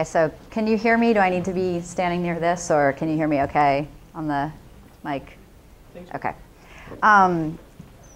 Okay, so can you hear me? Do I need to be standing near this, or can you hear me okay on the mic? Okay. Um,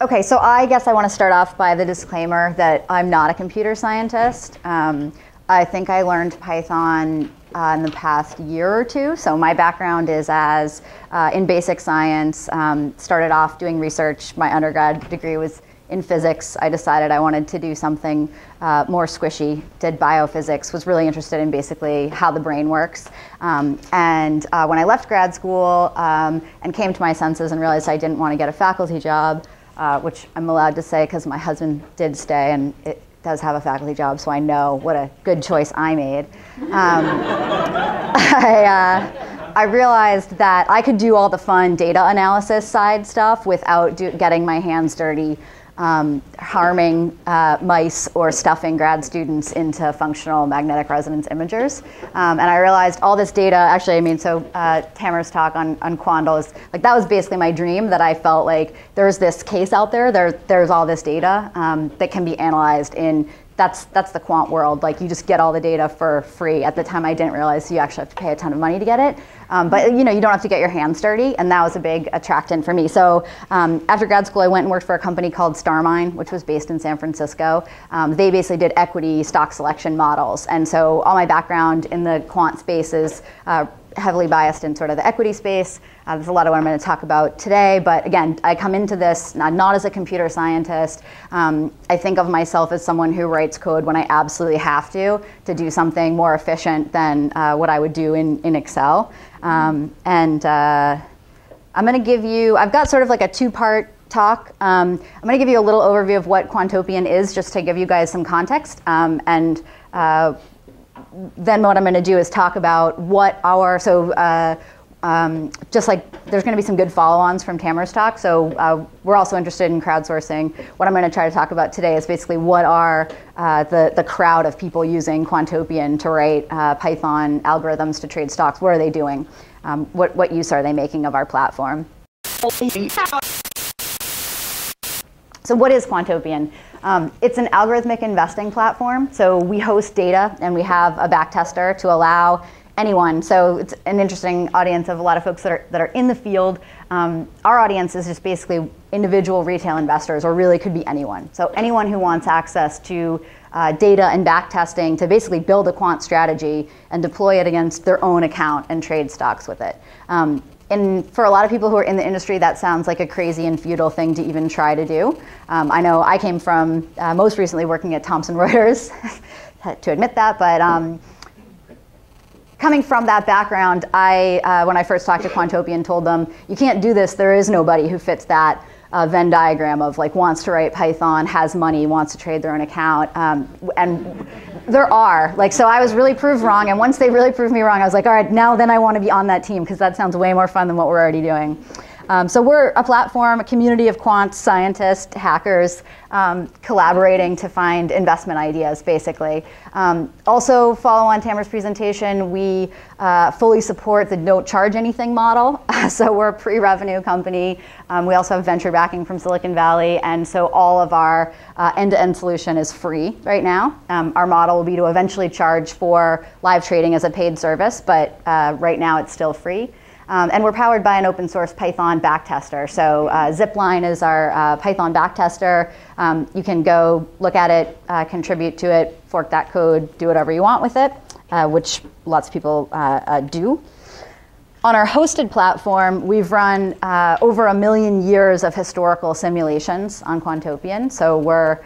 okay, so I guess I want to start off by the disclaimer that I'm not a computer scientist. Um, I think I learned Python uh, in the past year or two. So my background is as uh, in basic science. Um, started off doing research. My undergrad degree was in physics. I decided I wanted to do something uh, more squishy. Did biophysics. Was really interested in basically how the brain works. Um, and uh, when I left grad school um, and came to my senses and realized I didn't want to get a faculty job, uh, which I'm allowed to say because my husband did stay and it, does have a faculty job, so I know what a good choice I made. Um, I, uh, I, realized that I could do all the fun data analysis side stuff without do, getting my hands dirty um, harming uh, mice or stuffing grad students into functional magnetic resonance imagers. Um, and I realized all this data, actually, I mean, so uh, Tammer's talk on, on Quandl is, like, that was basically my dream that I felt like there's this case out there, there there's all this data um, that can be analyzed in that's that's the quant world. Like you just get all the data for free. At the time, I didn't realize you actually have to pay a ton of money to get it. Um, but you know, you don't have to get your hands dirty, and that was a big attractant for me. So um, after grad school, I went and worked for a company called StarMine, which was based in San Francisco. Um, they basically did equity stock selection models, and so all my background in the quant space is. Uh, heavily biased in sort of the equity space. Uh, there's a lot of what I'm going to talk about today, but again, I come into this not, not as a computer scientist. Um, I think of myself as someone who writes code when I absolutely have to to do something more efficient than uh, what I would do in, in Excel. Um, and uh, I'm going to give you, I've got sort of like a two part talk. Um, I'm going to give you a little overview of what Quantopian is just to give you guys some context. Um, and uh, then what I'm going to do is talk about what our so uh, um, just like there's going to be some good follow-ons from Tammer's talk. So uh, we're also interested in crowdsourcing. What I'm going to try to talk about today is basically what are uh, the the crowd of people using Quantopian to write uh, Python algorithms to trade stocks. What are they doing? Um, what what use are they making of our platform? So what is Quantopian? Um, it's an algorithmic investing platform. So we host data and we have a backtester to allow anyone. So it's an interesting audience of a lot of folks that are, that are in the field. Um, our audience is just basically individual retail investors, or really could be anyone. So anyone who wants access to uh, data and backtesting to basically build a quant strategy and deploy it against their own account and trade stocks with it. Um, and for a lot of people who are in the industry, that sounds like a crazy and futile thing to even try to do. Um, I know I came from uh, most recently working at Thomson Reuters, to admit that, but um, coming from that background, I, uh, when I first talked to Quantopian, told them, you can't do this, there is nobody who fits that uh, Venn diagram of like wants to write Python, has money, wants to trade their own account, um, and there are like so. I was really proved wrong, and once they really proved me wrong, I was like, all right, now then I want to be on that team because that sounds way more fun than what we're already doing. Um, so we're a platform, a community of quants, scientists, hackers, um, collaborating to find investment ideas, basically. Um, also, follow on Tammer's presentation, we uh, fully support the don't charge anything model. so we're a pre-revenue company. Um, we also have venture backing from Silicon Valley, and so all of our uh, end-to-end solution is free right now. Um, our model will be to eventually charge for live trading as a paid service, but uh, right now it's still free. Um, and we're powered by an open source Python backtester. So uh, Zipline is our uh, Python backtester. Um, you can go look at it, uh, contribute to it, fork that code, do whatever you want with it, uh, which lots of people uh, uh, do. On our hosted platform, we've run over a million years of historical simulations on Quantopian. So we're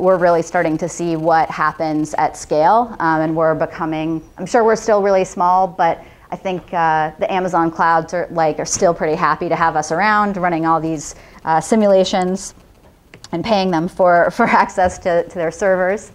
we're really starting to see what happens at scale, um, and we're becoming. I'm sure we're still really small, but I think uh, the Amazon clouds are like are still pretty happy to have us around, running all these uh, simulations and paying them for, for access to, to their servers.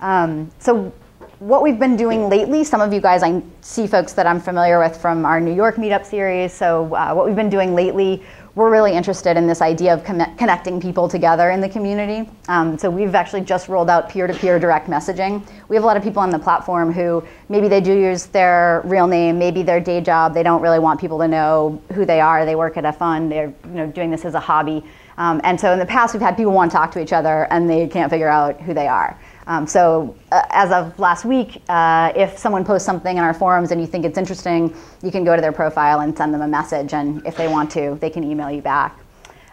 Um, so what we've been doing lately, some of you guys, I see folks that I'm familiar with from our New York meetup series. So uh, what we've been doing lately we're really interested in this idea of connecting people together in the community. Um, so we've actually just rolled out peer-to-peer direct messaging. We have a lot of people on the platform who maybe they do use their real name, maybe their day job. They don't really want people to know who they are. They work at a fund. They're you know doing this as a hobby. Um, and so in the past, we've had people want to talk to each other and they can't figure out who they are. Um, so uh, as of last week, uh, if someone posts something in our forums and you think it's interesting, you can go to their profile and send them a message, and if they want to, they can email you back.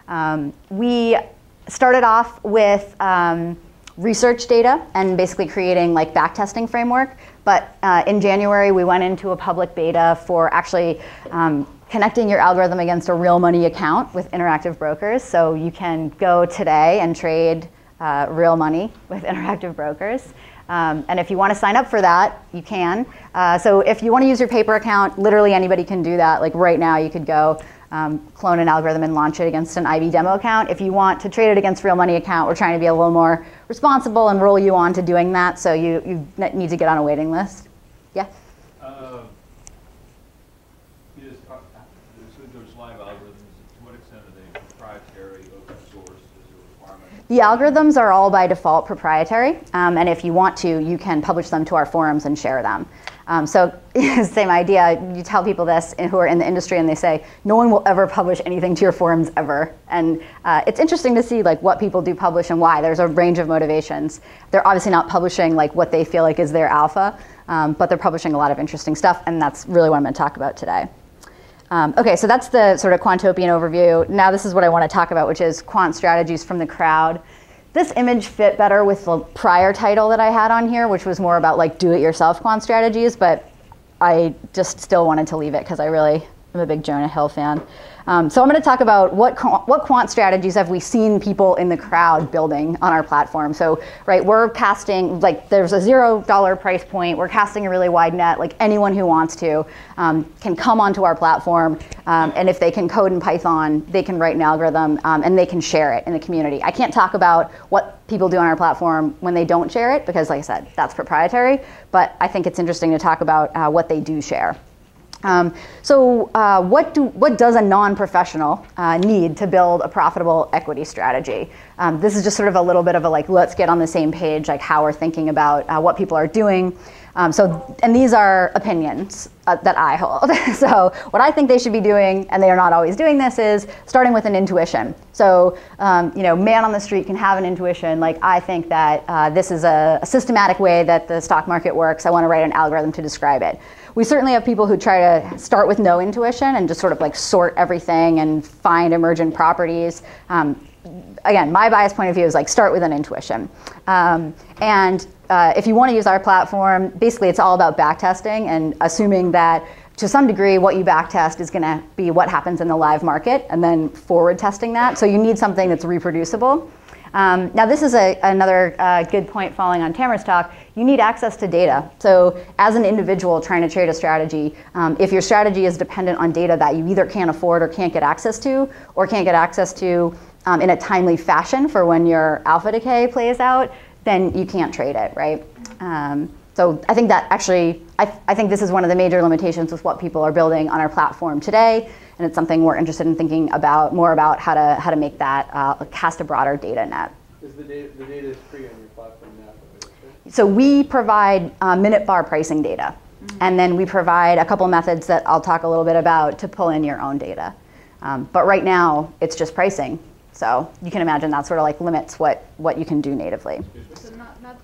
Um, we started off with um, research data and basically creating like backtesting framework. But uh, in January, we went into a public beta for actually um, connecting your algorithm against a real money account with Interactive Brokers. So you can go today and trade uh, real money with Interactive Brokers. Um, and if you want to sign up for that, you can. Uh, so if you want to use your paper account, literally anybody can do that. Like right now, you could go um, clone an algorithm and launch it against an IB demo account. If you want to trade it against real money account, we're trying to be a little more responsible and roll you on to doing that. So you, you need to get on a waiting list. Yeah? Uh, is, uh, those live algorithms, to what extent are they proprietary, open source, is a requirement? The algorithms are all by default proprietary, um, and if you want to, you can publish them to our forums and share them. Um, so same idea, you tell people this who are in the industry and they say, no one will ever publish anything to your forums ever. And uh, it's interesting to see like what people do publish and why. There's a range of motivations. They're obviously not publishing like what they feel like is their alpha, um, but they're publishing a lot of interesting stuff and that's really what I'm gonna talk about today. Um, okay, so that's the sort of Quantopian overview. Now this is what I wanna talk about, which is quant strategies from the crowd. This image fit better with the prior title that I had on here, which was more about like do-it-yourself quant strategies, but I just still wanted to leave it because I really am a big Jonah Hill fan. Um, so I'm going to talk about what what quant strategies have we seen people in the crowd building on our platform. So right, we're casting like there's a zero dollar price point. We're casting a really wide net. Like anyone who wants to um, can come onto our platform, um, and if they can code in Python, they can write an algorithm um, and they can share it in the community. I can't talk about what people do on our platform when they don't share it because, like I said, that's proprietary. But I think it's interesting to talk about uh, what they do share. Um, so uh, what, do, what does a non-professional uh, need to build a profitable equity strategy? Um, this is just sort of a little bit of a like, let's get on the same page, like how we're thinking about uh, what people are doing. Um, so, and these are opinions uh, that I hold. so, what I think they should be doing, and they are not always doing this, is starting with an intuition. So, um, you know, man on the street can have an intuition. Like, I think that uh, this is a, a systematic way that the stock market works. I want to write an algorithm to describe it. We certainly have people who try to start with no intuition and just sort of like sort everything and find emergent properties. Um, again, my bias point of view is like start with an intuition. Um, and uh, if you want to use our platform, basically it's all about backtesting and assuming that to some degree what you backtest is going to be what happens in the live market and then forward testing that. So you need something that's reproducible. Um, now, this is a, another uh, good point following on Tammer's talk. You need access to data. So, as an individual trying to trade a strategy, um, if your strategy is dependent on data that you either can't afford or can't get access to, or can't get access to um, in a timely fashion for when your alpha decay plays out, then you can't trade it, right? Um, so I think that actually, I, I think this is one of the major limitations with what people are building on our platform today and it's something we're interested in thinking about more about how to how to make that uh, cast a broader data net. Is the data the data is free now? So we provide uh, minute bar pricing data, mm-hmm. and then we provide a couple methods that I'll talk a little bit about to pull in your own data. Um, but right now, it's just pricing. So you can imagine that sort of like limits what, what you can do natively. So not, not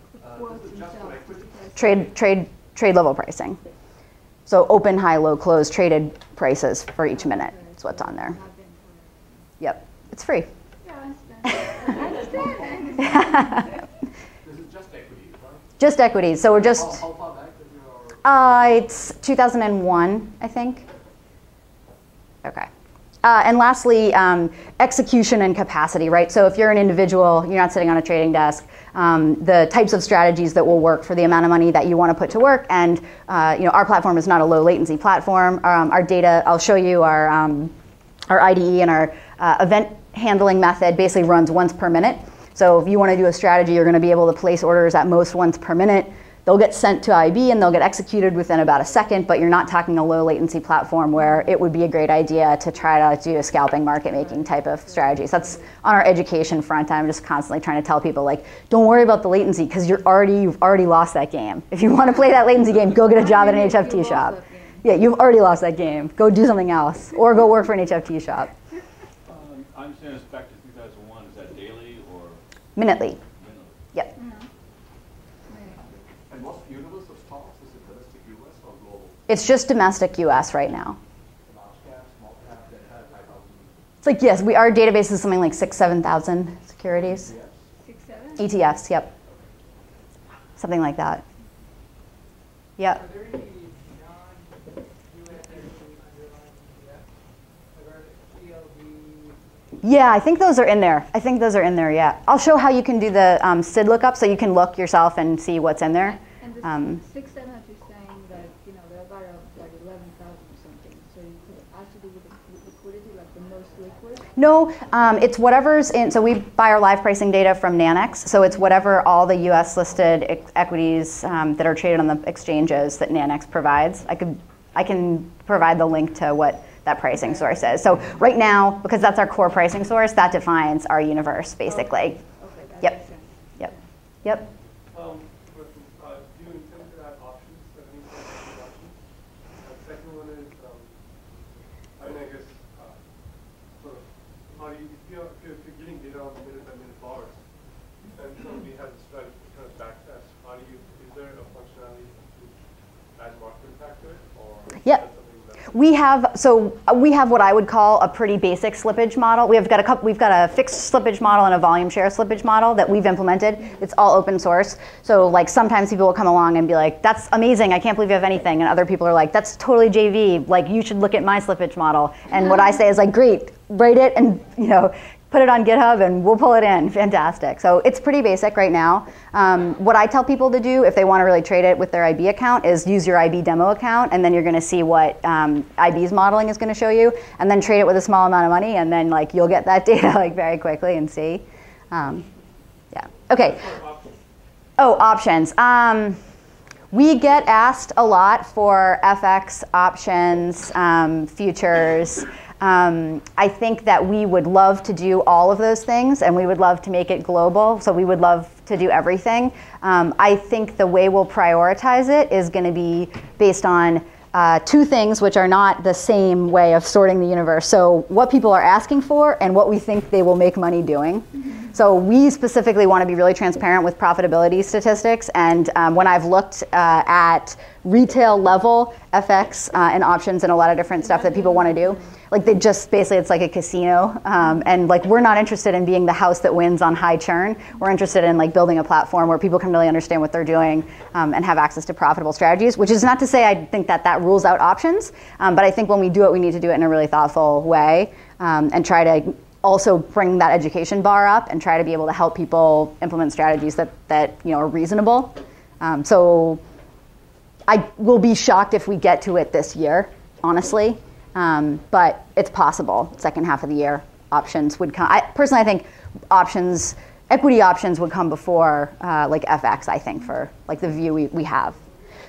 trade trade trade level pricing. So open, high, low, close, traded prices for each minute. That's what's on there. Yep, it's free. Just equities. So we're just. Uh, it's 2001, I think. Okay. Uh, and lastly, um, execution and capacity, right? So if you're an individual, you're not sitting on a trading desk, um, the types of strategies that will work for the amount of money that you want to put to work. And uh, you know, our platform is not a low latency platform. Um, our data, I'll show you our, um, our IDE and our uh, event handling method basically runs once per minute. So if you want to do a strategy, you're going to be able to place orders at most once per minute. They'll get sent to IB and they'll get executed within about a second, but you're not talking a low latency platform where it would be a great idea to try to do a scalping market making type of strategies. So that's on our education front. I'm just constantly trying to tell people like, don't worry about the latency because you're already you've already lost that game. If you want to play that latency game, go get a job at an HFT shop. Yeah, you've already lost that game. Go do something else or go work for an HFT shop. Um, I'm saying it's back Minutely. Yep. And what's the universe of stocks? Is it domestic US or global? It's just domestic US right now. It's like, yes, we, our database is something like six, 7,000 securities. Six, seven? ETFs, yep. Something like that. Yep. Yeah, I think those are in there. I think those are in there, yeah. I'll show how you can do the um, SID lookup so you can look yourself and see what's in there. And the Um, six, seven that saying that, you know, they're about like eleven thousand or something, so you could has to do with with liquidity, like the most liquid? No, um, it's whatever's in, so we buy our live pricing data from Nanex. So it's whatever all the US listed ex- equities um, that are traded on the exchanges that Nanex provides. I could, I can provide the link to what that pricing source is. So right now, because that's our core pricing source, that defines our universe basically. Oh, okay, that Yep. Yep. Yep. Um, question, uh, do you intend to add options, seventy percent options? And second one is, um, I mean, I guess, uh, sort of, how do you, if you're, if you're, if you're getting data on minute by minute bars, and somebody has a strategy to kind of backtest, how do you, is there a functionality to add market impact to it, or? is Yep. that something that- We have so uh, we have what I would call a pretty basic slippage model. We have got a couple, we've got a fixed slippage model and a volume share slippage model that we've implemented. It's all open source. So like sometimes people will come along and be like, "That's amazing! I can't believe you have anything," and other people are like, "That's totally JV. Like you should look at my slippage model." And what I say is like, "Great, write it and you know." Put it on GitHub and we'll pull it in. Fantastic. So it's pretty basic right now. Um, what I tell people to do if they want to really trade it with their IB account is use your IB demo account, and then you're going to see what um, IB's modeling is going to show you, and then trade it with a small amount of money, and then like you'll get that data like very quickly and see. Um, yeah. Okay. Oh, options. Um, we get asked a lot for FX options, um, futures. Um, I think that we would love to do all of those things and we would love to make it global. So we would love to do everything. Um, I think the way we'll prioritize it is going to be based on uh, two things which are not the same way of sorting the universe. So, what people are asking for and what we think they will make money doing. So, we specifically want to be really transparent with profitability statistics. And um, when I've looked uh, at retail level FX uh, and options and a lot of different stuff that people want to do, like they just basically it's like a casino. Um, and like we're not interested in being the house that wins on high churn. We're interested in like building a platform where people can really understand what they're doing um, and have access to profitable strategies. Which is not to say I think that that rules out options, um, but I think when we do it, we need to do it in a really thoughtful way um, and try to also bring that education bar up and try to be able to help people implement strategies that that you know are reasonable. Um, so I will be shocked if we get to it this year, honestly. Um, but it's possible. Second half of the year, options would come. I personally, I think options, equity options, would come before uh, like FX. I think for like the view we, we have.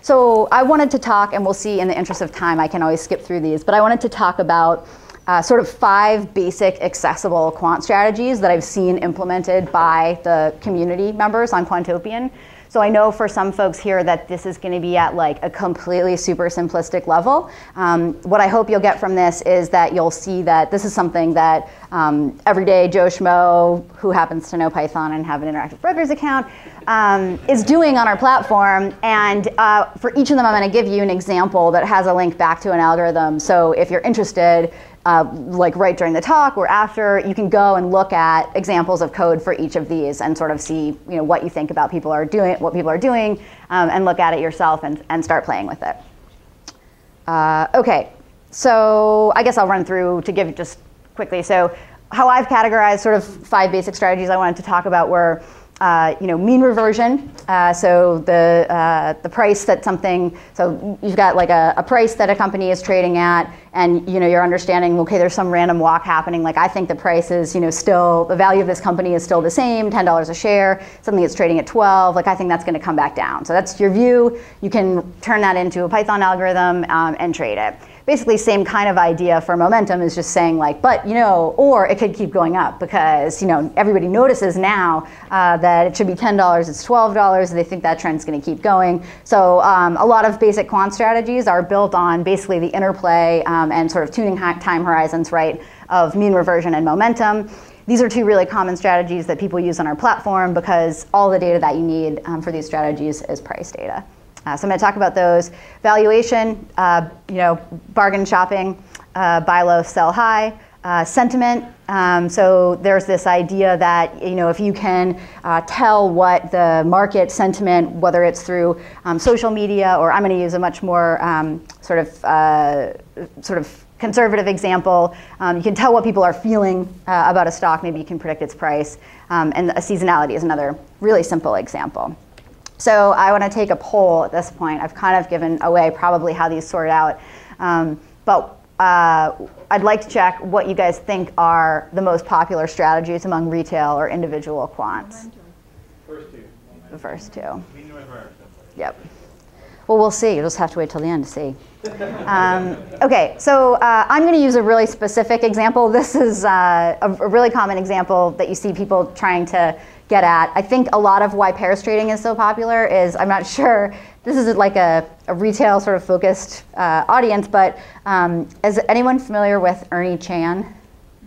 So I wanted to talk, and we'll see in the interest of time. I can always skip through these, but I wanted to talk about uh, sort of five basic accessible quant strategies that I've seen implemented by the community members on Quantopian. So I know for some folks here that this is going to be at like a completely super simplistic level. Um, what I hope you'll get from this is that you'll see that this is something that um, everyday Joe Schmo, who happens to know Python and have an interactive brokers account, um, is doing on our platform. And uh, for each of them, I'm going to give you an example that has a link back to an algorithm. So if you're interested, uh, like right during the talk or after, you can go and look at examples of code for each of these and sort of see you know, what you think about people are doing, what people are doing, um, and look at it yourself and, and start playing with it. Uh, okay, so I guess I'll run through to give just quickly. So how I've categorized sort of five basic strategies I wanted to talk about were uh, you know, mean reversion. Uh, so the uh, the price that something. So you've got like a, a, price that a company is trading at, and you know you're understanding. Okay, there's some random walk happening. Like I think the price is you know still the value of this company is still the same, ten dollars a share. Something that's trading at twelve. Like I think that's going to come back down. So that's your view. You can turn that into a Python algorithm um, and trade it basically same kind of idea for momentum is just saying like but you know or it could keep going up because you know everybody notices now uh, that it should be $10 it's $12 they think that trend's going to keep going. So um, a lot of basic quant strategies are built on basically the interplay um, and sort of tuning time horizons right of mean reversion and momentum. These are two really common strategies that people use on our platform because all the data that you need um, for these strategies is price data Uh, so I'm going to talk about those. Valuation, uh, you know, bargain shopping, uh, buy low, sell high. Uh, sentiment. Um, so there's this idea that you know if you can uh, tell what the market sentiment, whether it's through um, social media or I'm going to use a much more um, sort of uh, sort of conservative example, um, you can tell what people are feeling uh, about a stock. Maybe you can predict its price, um, and a seasonality is another really simple example. So I want to take a poll at this point. I've kind of given away probably how these sort out, um, but uh, I'd like to check what you guys think are the most popular strategies among retail or individual quants. First two. The first two. We knew it first. Yep. Well, we'll see. You'll just have to wait till the end to see. Um, okay, so uh, I'm going to use a really specific example. This is uh, a, a really common example that you see people trying to get at. I think a lot of why pairs trading is so popular is I'm not sure this is like a, a retail sort of focused uh, audience, but um, is anyone familiar with Ernie Chan?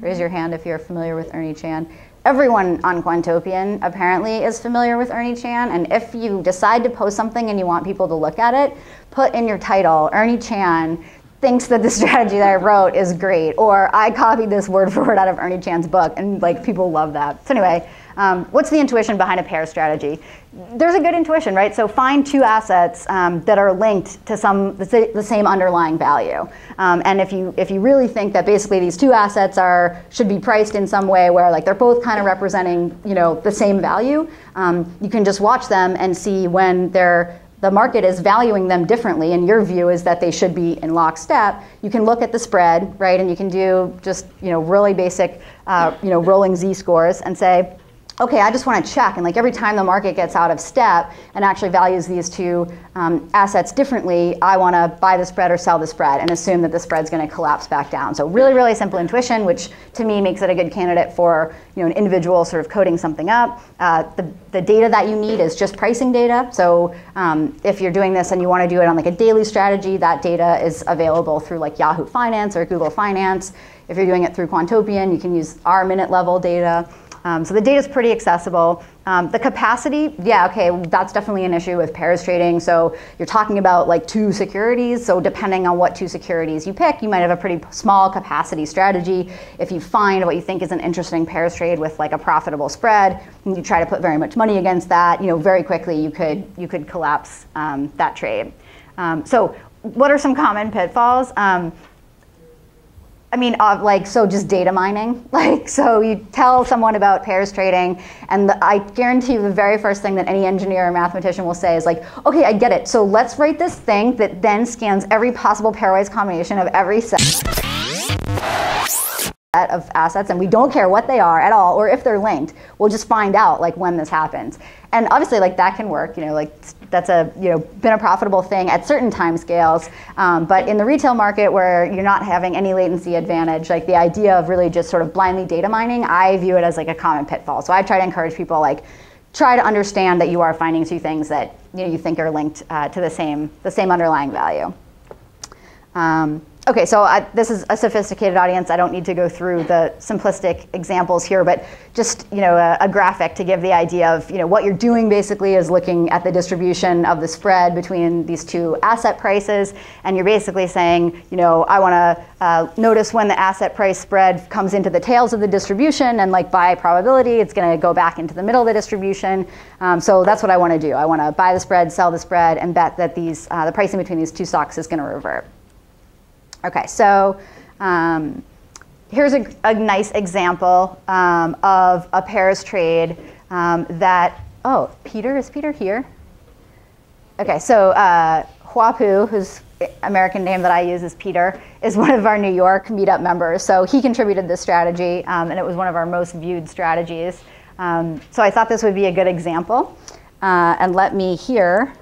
Raise your hand if you're familiar with Ernie Chan. Everyone on Quantopian apparently is familiar with Ernie Chan, and if you decide to post something and you want people to look at it, put in your title, Ernie Chan thinks that the strategy that I wrote is great, or I copied this word for word out of Ernie Chan's book, and like people love that. So anyway, um, what's the intuition behind a pair strategy? There's a good intuition, right? So find two assets um, that are linked to some the, same underlying value. Um, and if you if you really think that basically these two assets are should be priced in some way where like they're both kind of representing you know the same value, um, you can just watch them and see when they're the market is valuing them differently and your view is that they should be in lockstep you can look at the spread right and you can do just you know really basic uh, you know rolling z scores and say okay, I just want to check. And like every time the market gets out of step and actually values these two um, assets differently, I want to buy the spread or sell the spread and assume that the spread's going to collapse back down. So really, really simple intuition, which to me makes it a good candidate for you know, an individual sort of coding something up. Uh, the, the data that you need is just pricing data. So um, if you're doing this and you want to do it on like a daily strategy, that data is available through like Yahoo Finance or Google Finance. If you're doing it through Quantopian, you can use our minute level data. Um, so the data is pretty accessible. Um, the capacity, yeah, okay, that's definitely an issue with pairs trading. So you're talking about like two securities. So depending on what two securities you pick, you might have a pretty small capacity strategy. If you find what you think is an interesting pairs trade with like a profitable spread, and you try to put very much money against that, you know, very quickly you could you could collapse um, that trade. Um, so what are some common pitfalls? I mean, uh, like, so just data mining. Like, so you tell someone about pairs trading, and the, I guarantee you the very first thing that any engineer or mathematician will say is like, okay, I get it. So let's write this thing that then scans every possible pairwise combination of every set of assets and we don't care what they are at all or if they're linked we'll just find out like when this happens and obviously like that can work you know like that's a you know been a profitable thing at certain time scales um, but in the retail market where you're not having any latency advantage like the idea of really just sort of blindly data mining i view it as like a common pitfall. So i try to encourage people like try to understand that you are finding two things that you know you think are linked uh, to the same the same underlying value. Um, okay, so I, this is a sophisticated audience. I don't need to go through the simplistic examples here, but just you know a, a, graphic to give the idea of you know what you're doing basically is looking at the distribution of the spread between these two asset prices, and you're basically saying you know I want to uh, notice when the asset price spread comes into the tails of the distribution, and like by probability, it's going to go back into the middle of the distribution. Um, so that's what I want to do. I want to buy the spread, sell the spread, and bet that these uh, the pricing between these two stocks is going to revert. Okay, so um, here's a, a, nice example um, of a pairs trade um, that, oh, Peter, is Peter here? Okay, so uh, Huapu, whose American name that I use is Peter, is one of our New York meetup members. So he contributed this strategy, um, and it was one of our most viewed strategies. Um, so I thought this would be a good example. Uh, and let me here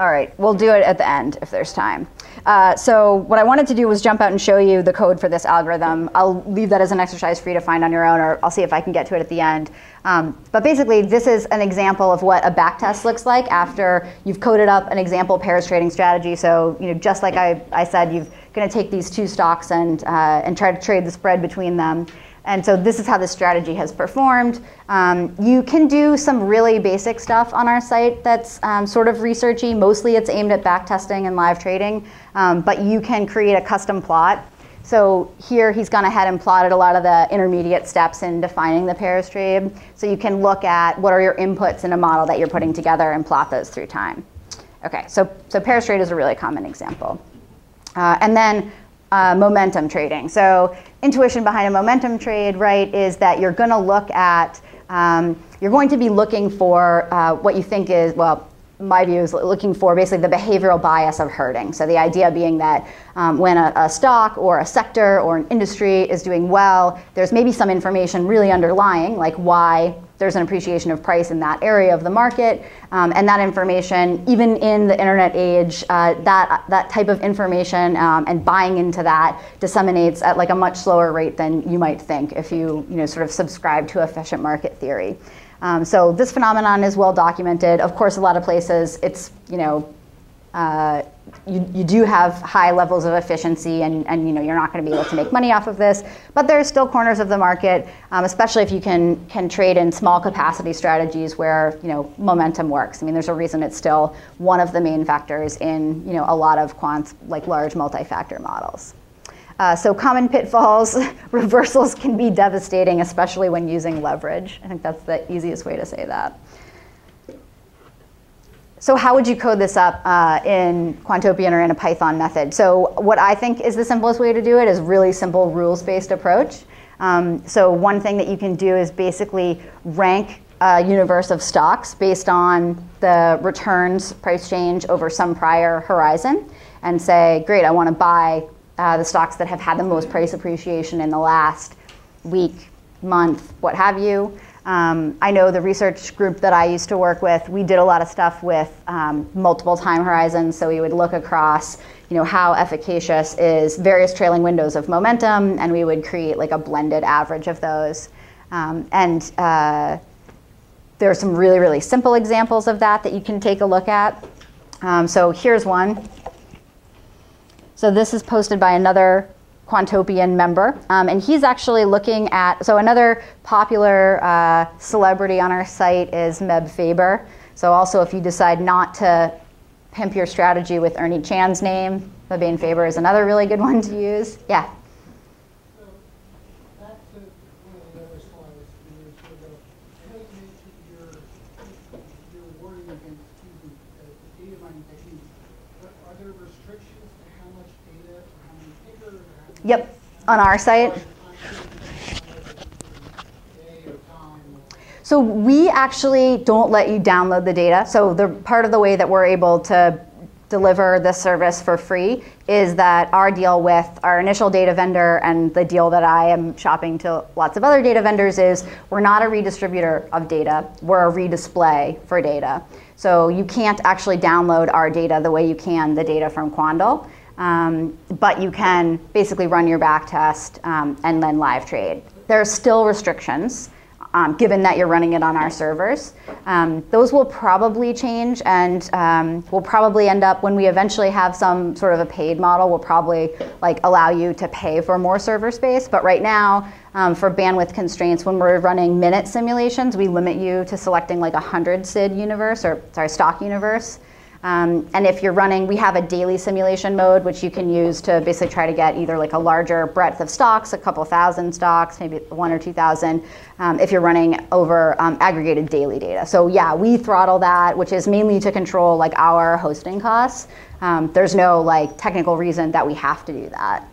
all right, we'll do it at the end if there's time. Uh, so what I wanted to do was jump out and show you the code for this algorithm. I'll leave that as an exercise for you to find on your own, or I'll see if I can get to it at the end. Um, but basically, this is an example of what a backtest looks like after you've coded up an example pairs trading strategy. So you know, just like I, I said, you're going to take these two stocks and, uh, and try to trade the spread between them. And so this is how the strategy has performed. Um, you can do some really basic stuff on our site that's um, sort of researchy. Mostly it's aimed at backtesting and live trading, um, but you can create a custom plot. So here he's gone ahead and plotted a lot of the intermediate steps in defining the pairs trade. So you can look at what are your inputs in a model that you're putting together and plot those through time. Okay, so, so pairs trade is a really common example. Uh, and then uh, momentum trading. So intuition behind a momentum trade, right, is that you're going to look at, um, you're going to be looking for uh, what you think is, well, my view is looking for basically the behavioral bias of herding. So the idea being that um, when a, a, stock or a sector or an industry is doing well, there's maybe some information really underlying, like why there's an appreciation of price in that area of the market. Um, and that information, even in the internet age, uh, that, that type of information um, and buying into that disseminates at like a much slower rate than you might think if you, you know, sort of subscribe to efficient market theory. Um, so this phenomenon is well documented. Of course, a lot of places it's, you know, uh, you, you do have high levels of efficiency and, and you know, you're not going to be able to make money off of this. But there are still corners of the market, um, especially if you can, can trade in small capacity strategies where you know, momentum works. I mean, there's a reason it's still one of the main factors in you know, a lot of quants, like large multi-factor models. Uh, so common pitfalls, reversals can be devastating, especially when using leverage. I think that's the easiest way to say that. So how would you code this up uh, in Quantopian or in a Python method? So what I think is the simplest way to do it is really simple rules-based approach. Um, so one thing that you can do is basically rank a universe of stocks based on the returns price change over some prior horizon and say, great, I want to buy uh, the stocks that have had the most price appreciation in the last week, month, what have you. Um, I know the research group that I used to work with, we did a lot of stuff with um, multiple time horizons. So we would look across, you know, how efficacious is various trailing windows of momentum, and we would create like a blended average of those. Um, and uh, there are some really, really simple examples of that that you can take a look at. Um, so here's one. So this is posted by another Quantopian member. Um, and he's actually looking at, so another popular uh, celebrity on our site is Meb Faber. So also if you decide not to pimp your strategy with Ernie Chan's name, Mebane Faber is another really good one to use. Yeah. Yep, on our site. So we actually don't let you download the data. So the part of the way that we're able to deliver this service for free is that our deal with our initial data vendor and the deal that I am shopping to lots of other data vendors is we're not a redistributor of data, we're a redisplay for data. So you can't actually download our data the way you can the data from Quandl. Um, but you can basically run your back test um, and then live trade. There are still restrictions. Um, given that you're running it on our servers. Um, those will probably change and um, will probably end up when we eventually have some sort of a paid model, we'll probably like allow you to pay for more server space. But right now, um, for bandwidth constraints, when we're running minute simulations, we limit you to selecting like a 100 SID universe or sorry, stock universe. Um, and if you're running, we have a daily simulation mode, which you can use to basically try to get either like a larger breadth of stocks, a couple thousand stocks, maybe one or 2,000, um, if you're running over um, aggregated daily data. So yeah, we throttle that, which is mainly to control like our hosting costs. Um, there's no like technical reason that we have to do that.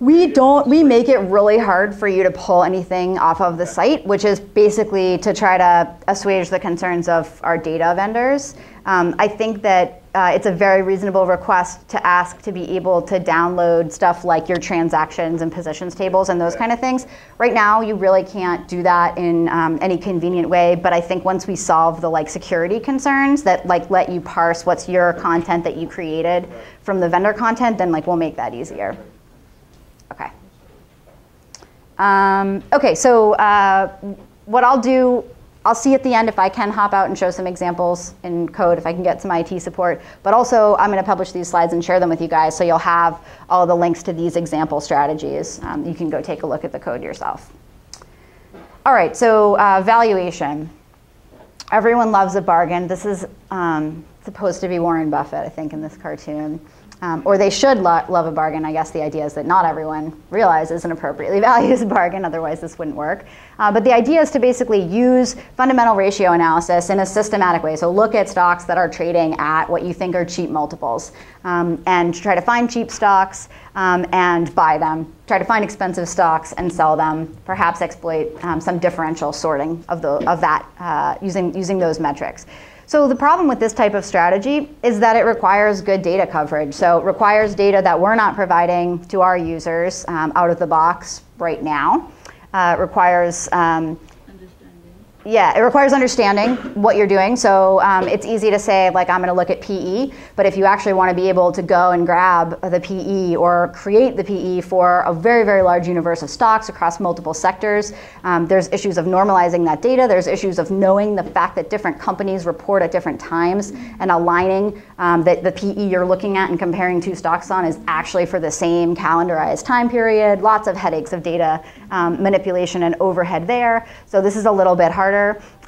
We don't, we make it really hard for you to pull anything off of the site, which is basically to try to assuage the concerns of our data vendors. Um, I think that uh, it's a very reasonable request to ask to be able to download stuff like your transactions and positions tables and those kind of things. Right now, you really can't do that in um, any convenient way, but I think once we solve the like security concerns that like let you parse what's your content that you created from the vendor content, then like we'll make that easier. Okay. Um, okay, so uh, what I'll do, I'll see at the end if I can hop out and show some examples in code, if I can get some IT support. But also, I'm going to publish these slides and share them with you guys, so you'll have all the links to these example strategies. Um, you can go take a look at the code yourself. All right, so uh, valuation. Everyone loves a bargain. This is um, supposed to be Warren Buffett, I think, in this cartoon. Um, or they should lo- love a bargain. I guess the idea is that not everyone realizes and appropriately values a bargain, otherwise, this wouldn't work. Uh, but the idea is to basically use fundamental ratio analysis in a systematic way. So look at stocks that are trading at what you think are cheap multiples um, and try to find cheap stocks um, and buy them. Try to find expensive stocks and sell them. Perhaps exploit um, some differential sorting of, the, of that uh, using, using those metrics. So the problem with this type of strategy is that it requires good data coverage. So it requires data that we're not providing to our users um, out of the box right now. Uh, requires um, yeah, it requires understanding what you're doing. So um, it's easy to say, like, I'm going to look at PE, but if you actually want to be able to go and grab the PE or create the PE for a very, very large universe of stocks across multiple sectors, um, there's issues of normalizing that data. There's issues of knowing the fact that different companies report at different times and aligning um, that the PE you're looking at and comparing two stocks on is actually for the same calendarized time period. Lots of headaches of data um, manipulation and overhead there. So this is a little bit harder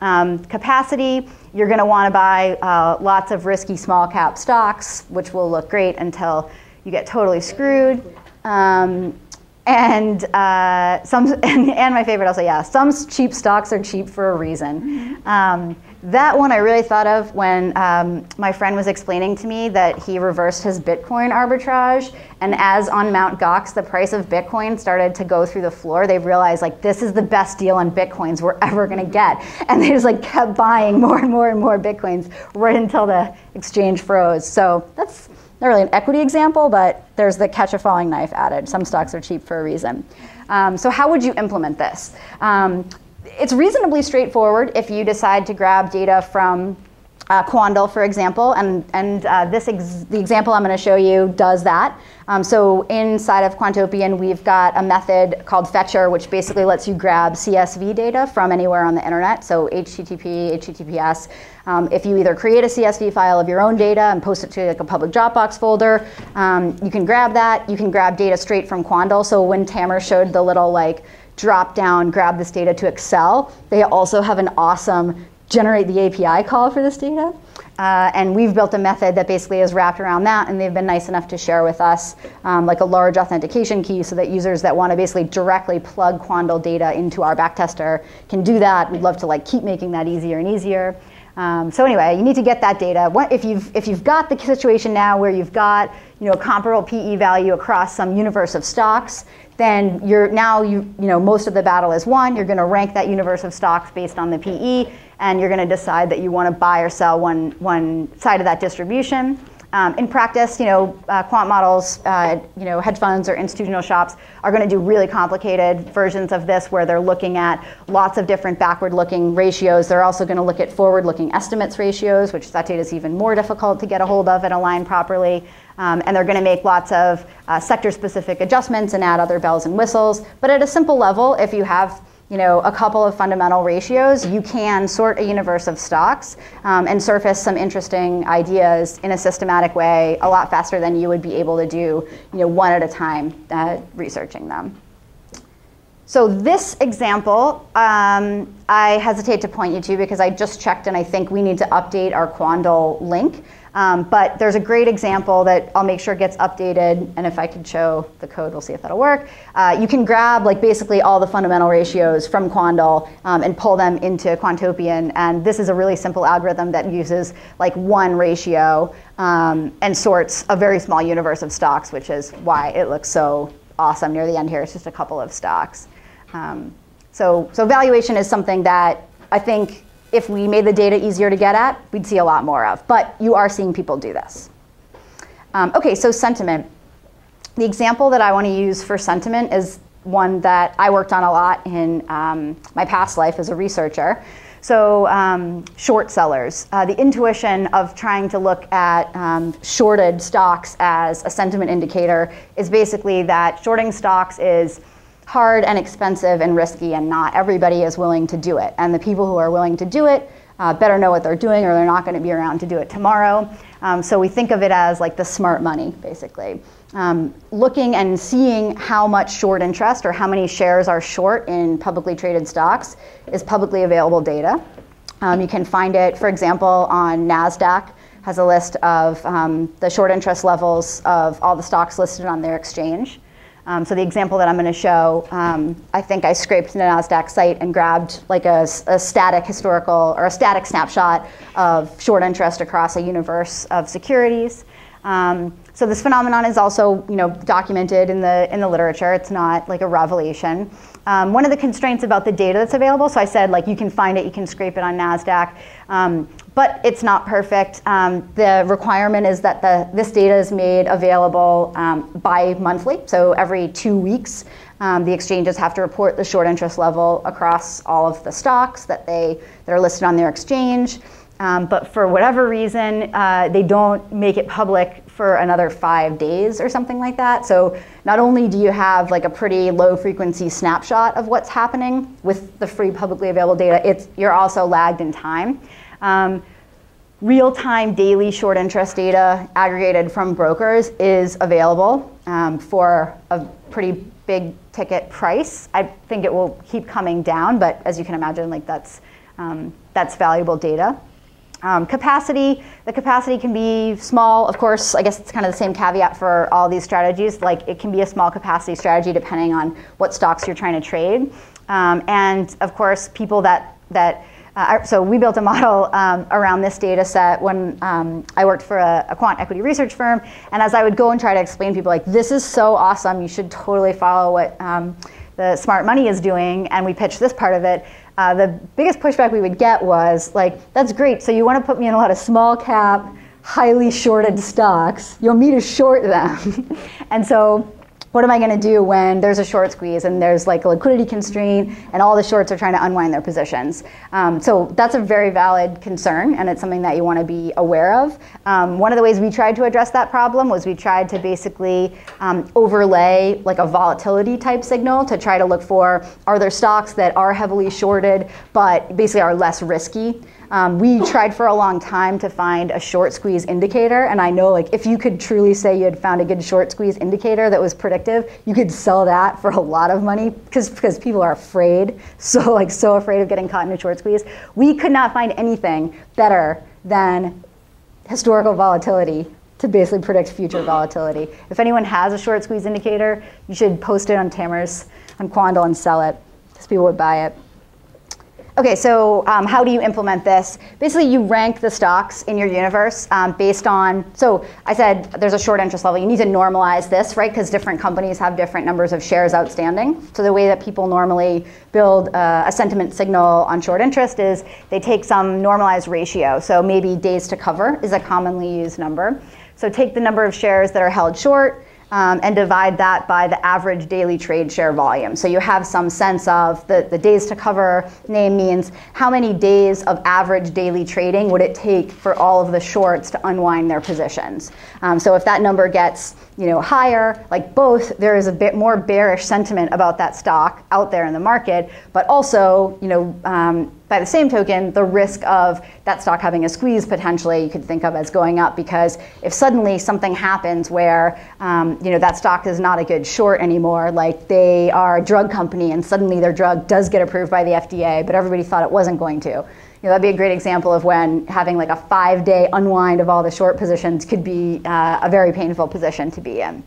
um, capacity, you're going to want to buy uh, lots of risky small cap stocks, which will look great until you get totally screwed. Um, and uh, some, and, and, my favorite also, yeah, some cheap stocks are cheap for a reason. Um, that one I really thought of when um, my friend was explaining to me that he reversed his Bitcoin arbitrage. And as on Mount Gox, the price of Bitcoin started to go through the floor, they realized like this is the best deal on Bitcoins we're ever gonna get. And they just like kept buying more and more and more Bitcoins right until the exchange froze. So that's not really an equity example, but there's the catch a falling knife added. Some stocks are cheap for a reason. Um, so how would you implement this? Um, it's reasonably straightforward if you decide to grab data from uh, Quandl, for example, and, and uh, this ex- the example I'm going to show you does that. Um, so inside of Quantopian, we've got a method called Fetcher, which basically lets you grab CSV data from anywhere on the internet, so HTTP, HTTPS. Um, if you either create a CSV file of your own data and post it to like a public Dropbox folder, um, you can grab that. You can grab data straight from Quandl. So when Tammer showed the little like drop down, grab this data to Excel, they also have an awesome generate the API call for this data. Uh, and we've built a method that basically is wrapped around that, and they've been nice enough to share with us um, like a large authentication key so that users that want to basically directly plug Quandl data into our backtester can do that. We'd love to like keep making that easier and easier. Um, so anyway, you need to get that data. What, if, you've, if you've got the situation now where you've got you know, a comparable PE value across some universe of stocks, then you're now you you know most of the battle is won. You're going to rank that universe of stocks based on the PE, and you're going to decide that you want to buy or sell one one side of that distribution. Um, in practice, you know, uh, quant models, uh, you know, hedge funds or institutional shops are going to do really complicated versions of this where they're looking at lots of different backward-looking ratios. They're also going to look at forward-looking estimates ratios, which that data is even more difficult to get a hold of and align properly. Um, and they're going to make lots of uh, sector-specific adjustments and add other bells and whistles. But at a simple level, if you have you know, a couple of fundamental ratios, you can sort a universe of stocks um, and surface some interesting ideas in a systematic way a lot faster than you would be able to do, you know, one at a time uh, researching them. So this example, um, I hesitate to point you to because I just checked and I think we need to update our Quandl link. Um, but there's a great example that I'll make sure gets updated, and if I can show the code, we'll see if that'll work. Uh, you can grab like basically all the fundamental ratios from Quandl um, and pull them into Quantopian, and this is a really simple algorithm that uses like one ratio um, and sorts a very small universe of stocks, which is why it looks so awesome near the end here. It's just a couple of stocks. Um, so, so valuation is something that I think if we made the data easier to get at, we'd see a lot more of. But you are seeing people do this. Um, okay, so sentiment. The example that I want to use for sentiment is one that I worked on a lot in um, my past life as a researcher. So, um, short sellers. Uh, the intuition of trying to look at um, shorted stocks as a sentiment indicator is basically that shorting stocks is hard and expensive and risky, and not everybody is willing to do it. And the people who are willing to do it uh, better know what they're doing, or they're not going to be around to do it tomorrow. Um, so we think of it as like the smart money, basically. Um, looking and seeing how much short interest or how many shares are short in publicly traded stocks is publicly available data. Um, you can find it, for example, on NASDAQ has a list of um, the short interest levels of all the stocks listed on their exchange. Um, so the example that I'm going to show, um, I think I scraped the NASDAQ site and grabbed like a, a, static historical or a static snapshot of short interest across a universe of securities. Um, so this phenomenon is also, you know, documented in the in the literature. It's not like a revelation. Um, one of the constraints about the data that's available, so I said like you can find it, you can scrape it on NASDAQ, um, but it's not perfect. Um, the requirement is that the, this data is made available um, bi-monthly, so every two weeks. Um, the exchanges have to report the short interest level across all of the stocks that, they, that are listed on their exchange. Um, but for whatever reason, uh, they don't make it public for another five days or something like that. So not only do you have like a pretty low frequency snapshot of what's happening with the free publicly available data, it's, you're also lagged in time. Um, real-time daily short interest data aggregated from brokers is available um, for a pretty big ticket price. I think it will keep coming down, but as you can imagine, like that's, um, that's valuable data. Um, capacity, the capacity can be small. Of course, I guess it's kind of the same caveat for all these strategies. Like it can be a small capacity strategy depending on what stocks you're trying to trade. Um, and of course, people that, that uh, so we built a model um, around this data set when um, I worked for a, a, quant equity research firm. And as I would go and try to explain to people, like, this is so awesome, you should totally follow what um, the smart money is doing, and we pitched this part of it, uh, the biggest pushback we would get was like, that's great. So you want to put me in a lot of small cap, highly shorted stocks. You want me to short them. and so what am I going to do when there's a short squeeze and there's like a liquidity constraint and all the shorts are trying to unwind their positions? Um, so that's a very valid concern and it's something that you want to be aware of. Um, one of the ways we tried to address that problem was we tried to basically um, overlay like a volatility type signal to try to look for are there stocks that are heavily shorted but basically are less risky. Um, we tried for a long time to find a short squeeze indicator, and I know like if you could truly say you had found a good short squeeze indicator that was predictive, you could sell that for a lot of money because because people are afraid, so like so afraid of getting caught in a short squeeze. We could not find anything better than historical volatility to basically predict future volatility. If anyone has a short squeeze indicator, you should post it on Tammer's on Quandl and sell it because people would buy it. Okay, so um, how do you implement this? Basically, you rank the stocks in your universe um, based on, so I said there's a short interest level. You need to normalize this, right? Because different companies have different numbers of shares outstanding. So the way that people normally build uh, a sentiment signal on short interest is they take some normalized ratio. So maybe days to cover is a commonly used number. So take the number of shares that are held short, um, and divide that by the average daily trade share volume. So you have some sense of the, the days to cover name means how many days of average daily trading would it take for all of the shorts to unwind their positions. Um, so if that number gets you know, higher, like both, there is a bit more bearish sentiment about that stock out there in the market, but also, you know, um, by the same token, the risk of that stock having a squeeze potentially you could think of as going up because if suddenly something happens where um, you know that stock is not a good short anymore, like they are a drug company and suddenly their drug does get approved by the FDA, but everybody thought it wasn't going to. You know, that'd be a great example of when having like a five day unwind of all the short positions could be uh, a very painful position to be in.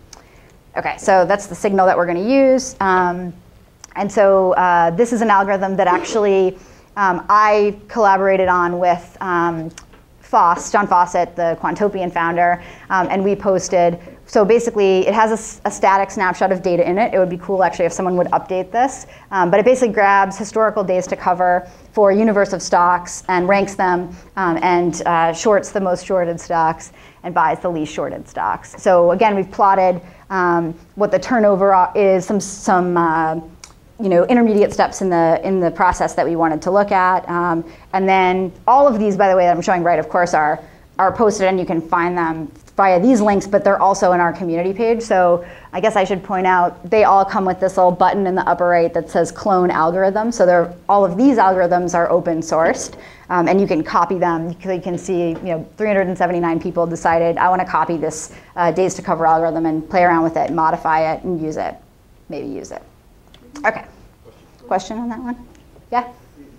Okay, so that's the signal that we're going to use. Um, and so uh, this is an algorithm that actually um, I collaborated on with um, Foss, John Fawcett, the Quantopian founder, um, and we posted. So basically, it has a, a, static snapshot of data in it. It would be cool actually if someone would update this. Um, but it basically grabs historical days to cover for a universe of stocks and ranks them um, and uh, shorts the most shorted stocks and buys the least shorted stocks. So again, we've plotted um, what the turnover is, some some uh, you know, intermediate steps in the in the process that we wanted to look at. Um, and then all of these, by the way, that I'm showing right, of course, are are posted and you can find them via these links, but they're also in our community page. So I guess I should point out they all come with this little button in the upper right that says clone algorithm. So they're, all of these algorithms are open sourced, um, and you can copy them. You can, you can see, you know, 379 people decided I want to copy this uh, days to cover algorithm and play around with it, modify it, and use it. Maybe use it. Okay. Question on that one? Yeah.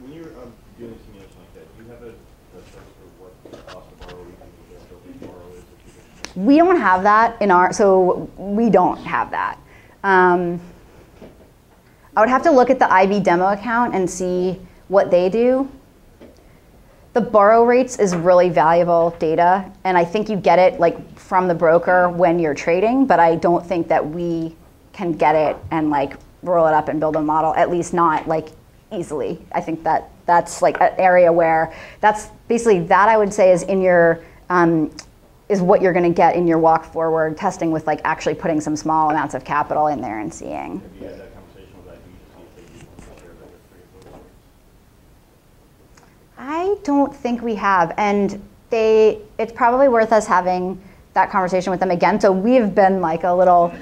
When you're um, doing a simulation like that, do you have a, a sense for what the cost of borrow you think borrow is? if you can- We don't have that in our, so we don't have that. Um, I would have to look at the IB demo account and see what they do. The borrow rates is really valuable data, and I think you get it like from the broker when you're trading, but I don't think that we can get it and like roll it up and build a model, at least not like easily. I think that that's like an area where that's basically that I would say is in your um, is what you're going to get in your walk forward testing with like actually putting some small amounts of capital in there and seeing. Have you had that conversation with IB to see if they do compare that with three or four? I don't think we have, and they. It's probably worth us having that conversation with them again. So we've been like a little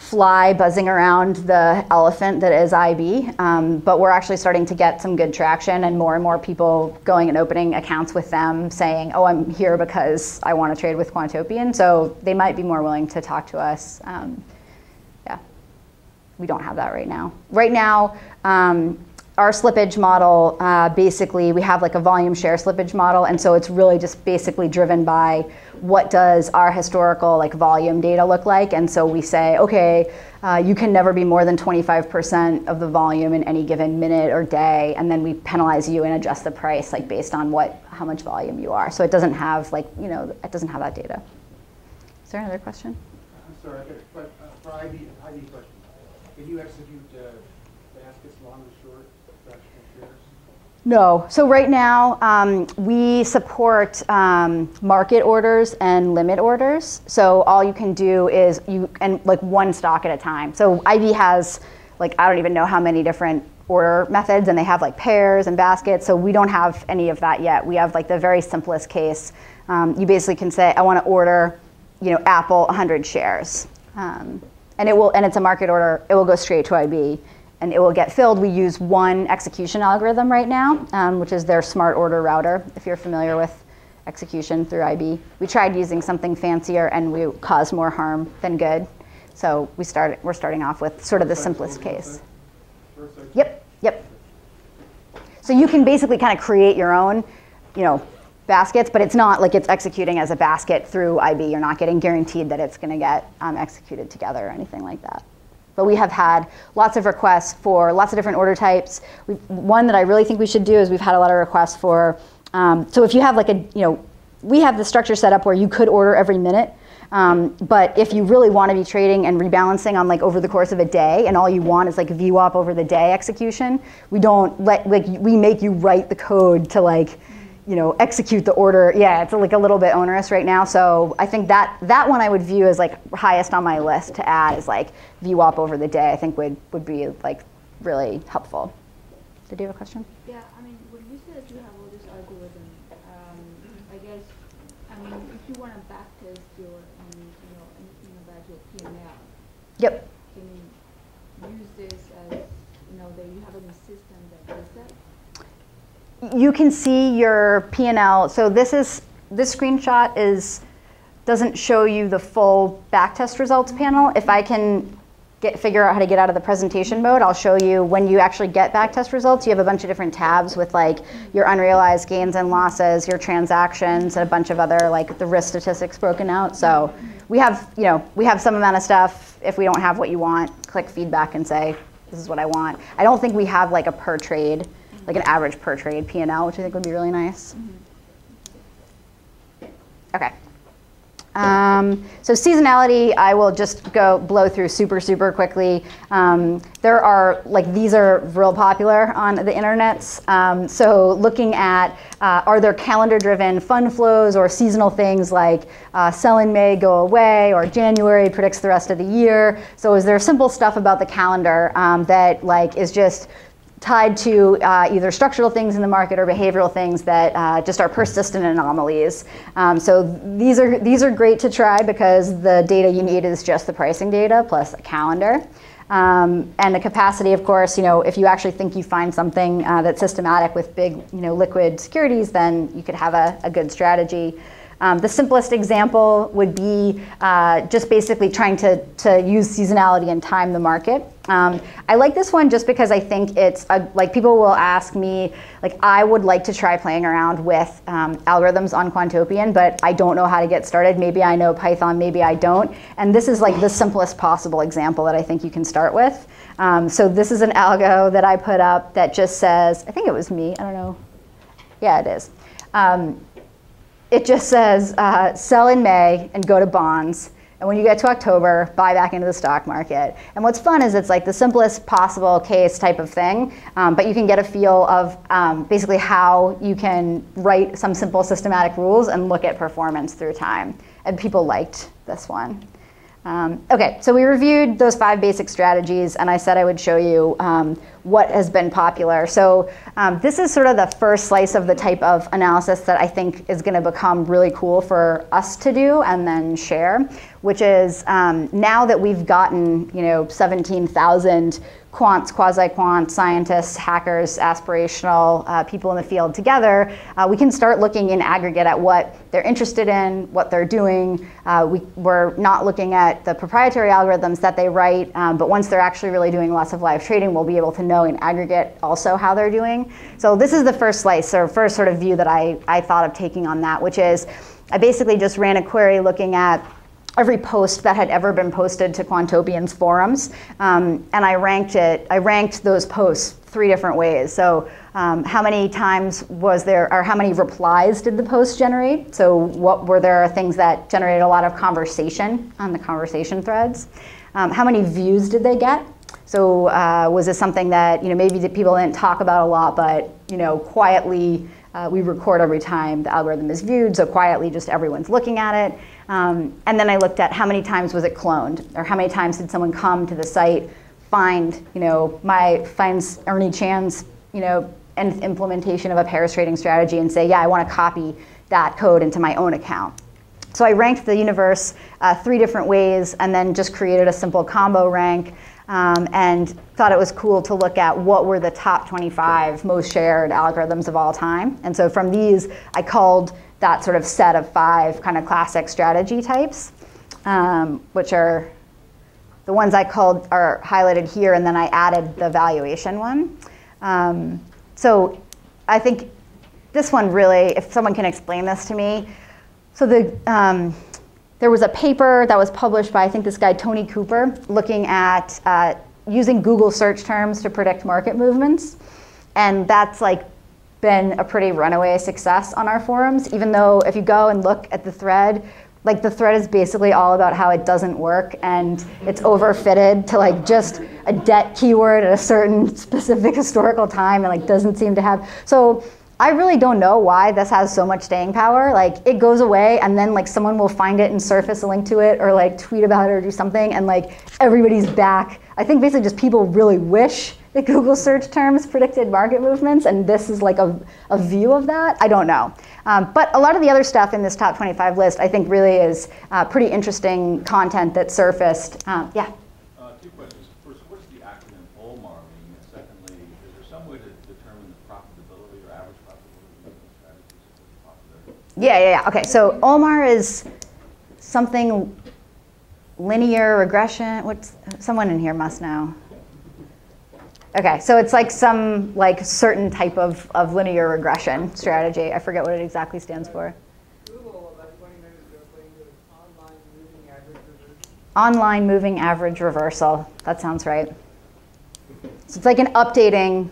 fly buzzing around the elephant that is IB, um, but we're actually starting to get some good traction, and more and more people going and opening accounts with them, saying, "Oh, I'm here because I want to trade with Quantopian." So they might be more willing to talk to us. Um, yeah we don't have that right now. Right now, um, our slippage model, uh, basically, we have like a volume share slippage model, and so it's really just basically driven by what does our historical like volume data look like, and so we say, okay, uh, you can never be more than 25% of the volume in any given minute or day, and then we penalize you and adjust the price like based on what how much volume you are. So it doesn't have like you know it doesn't have that data. Is there another question? I'm sorry, a uh, for IB, IB question. Can you execute uh, baskets long and short, fractional shares? No. So right now, um, we support um, market orders and limit orders. So all you can do is you and like one stock at a time. So IB has like I don't even know how many different order methods, and they have like pairs and baskets. So we don't have any of that yet. We have like the very simplest case. Um, you basically can say I want to order, you know, Apple 100 shares, um, and it will and it's a market order. It will go straight to IB and it will get filled. We use one execution algorithm right now, um, which is their smart order router, if you're familiar with execution through IB. We tried using something fancier and we caused more harm than good. So we start, we're starting off with sort of the simplest case. Yep, yep. So you can basically kind of create your own, you know, baskets, but it's not like it's executing as a basket through IB. You're not getting guaranteed that it's going to get um, executed together or anything like that. But we have had lots of requests for lots of different order types. we one that I really think we should do is we've had a lot of requests for. Um, so if you have like a, you know, we have the structure set up where you could order every minute. Um, but if you really want to be trading and rebalancing on like over the course of a day, and all you want is like VWAP over the day execution, we don't let like we make you write the code to like, you know, execute the order. Yeah, it's like a little bit onerous right now. So I think that that one I would view as like highest on my list to add is like VWAP over the day. I think would would be like really helpful. Did you have a question? Yeah, I mean, when you said you have all this algorithm, um, I guess, I mean, if you want to backtest your, um, you know, anything about your P&L, Yep. can you use this as, you know, that you have a system that does that? You can see your P&L. So this is this screenshot is doesn't show you the full backtest results panel. If I can get figure out how to get out of the presentation mode, I'll show you when you actually get backtest results. You have a bunch of different tabs with like your unrealized gains and losses, your transactions, and a bunch of other like the risk statistics broken out. So we have you know we have some amount of stuff. If we don't have what you want, click feedback and say this is what I want. I don't think we have like a per trade like an average per trade P&L, which I think would be really nice. Okay. Um, so seasonality, I will just go blow through super, super quickly. Um, there are, like, these are real popular on the internets. Um, so looking at, uh, are there calendar-driven fund flows or seasonal things like uh, sell in May, go away, or January predicts the rest of the year. So is there simple stuff about the calendar um, that, like, is just tied to uh, either structural things in the market or behavioral things that uh, just are persistent anomalies. Um, so these are these are great to try because the data you need is just the pricing data plus a calendar. Um, and the capacity, of course, you know, if you actually think you find something uh, that's systematic with big, you know, liquid securities, then you could have a, a good strategy. Um, the simplest example would be uh, just basically trying to, to use seasonality and time the market. Um, I like this one just because I think it's a, like people will ask me, like I would like to try playing around with um, algorithms on Quantopian, but I don't know how to get started. Maybe I know Python, maybe I don't. And this is like the simplest possible example that I think you can start with. Um, so this is an algo that I put up that just says, I think it was me, I don't know. Yeah, it is. Um, it just says uh, sell in May and go to bonds. And when you get to October, buy back into the stock market. And what's fun is it's like the simplest possible case type of thing, um, but you can get a feel of um, basically how you can write some simple systematic rules and look at performance through time. And people liked this one. Um, okay, so we reviewed those five basic strategies, and I said I would show you um, what has been popular. So um, this is sort of the first slice of the type of analysis that I think is going to become really cool for us to do and then share, which is um, now that we've gotten you know 17,000 quants, quasi-quants, scientists, hackers, aspirational uh, people in the field together, uh, we can start looking in aggregate at what they're interested in, what they're doing. Uh, we, are not looking at the proprietary algorithms that they write, um, but once they're actually really doing lots of live trading, we'll be able to know in aggregate also how they're doing. So this is the first slice, or first sort of view that I, I thought of taking on that, which is I basically just ran a query looking at every post that had ever been posted to Quantopian's forums, um, and I ranked it. I ranked those posts three different ways. So, um, how many times was there, or how many replies did the post generate? So, what were there things that generated a lot of conversation on the conversation threads? Um, how many views did they get? So, uh, was this something that you know maybe people didn't talk about a lot, but you know quietly uh, we record every time the algorithm is viewed, so quietly just everyone's looking at it. Um, and then I looked at how many times was it cloned, or how many times did someone come to the site, find, you know, my finds Ernie Chan's, you know, implementation of a pairs trading strategy and say, yeah, I want to copy that code into my own account. So I ranked the universe uh, three different ways, and then just created a simple combo rank um, and thought it was cool to look at what were the top 25 most shared algorithms of all time. And so from these, I called that sort of set of five kind of classic strategy types, um, which are the ones I called are highlighted here, and then I added the valuation one. Um, so I think this one really, if someone can explain this to me, so the um, there was a paper that was published by, I think, this guy, Tony Cooper, looking at uh, using Google search terms to predict market movements. And that's like been a pretty runaway success on our forums, even though if you go and look at the thread, like the thread is basically all about how it doesn't work and it's overfitted to like just a debt keyword at a certain specific historical time and like doesn't seem to have so I really don't know why this has so much staying power. Like it goes away and then like someone will find it and surface a link to it or like tweet about it or do something and like everybody's back. I think basically just people really wish that Google search terms predicted market movements and this is like a, a view of that. I don't know. Um, but a lot of the other stuff in this top 25 list I think really is uh, pretty interesting content that surfaced. Um, yeah. Yeah, yeah, yeah. Okay, so OLMAR is something linear regression. What's someone in here must know. Okay, so it's like some like certain type of, of linear regression strategy. I forget what it exactly stands for. Google about 20 minutes ago online moving average reversal. Online moving average reversal. That sounds right. So it's like an updating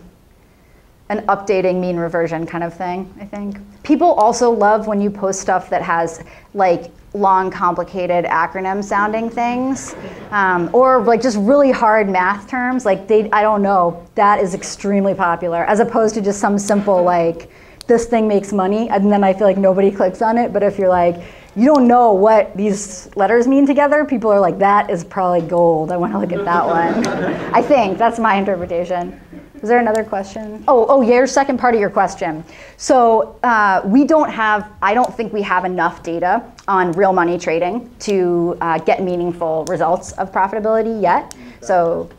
an updating mean reversion kind of thing, I think. People also love when you post stuff that has like long, complicated acronym sounding things, um, or like just really hard math terms. Like they, I don't know, that is extremely popular, as opposed to just some simple like, this thing makes money, and then I feel like nobody clicks on it. But if you're like, you don't know what these letters mean together, people are like, that is probably gold. I want to look at that one. I think that's my interpretation. Was there another question? Oh, oh, yeah, your second part of your question. So uh, we don't have, I don't think we have enough data on real money trading to uh, get meaningful results of profitability yet. So,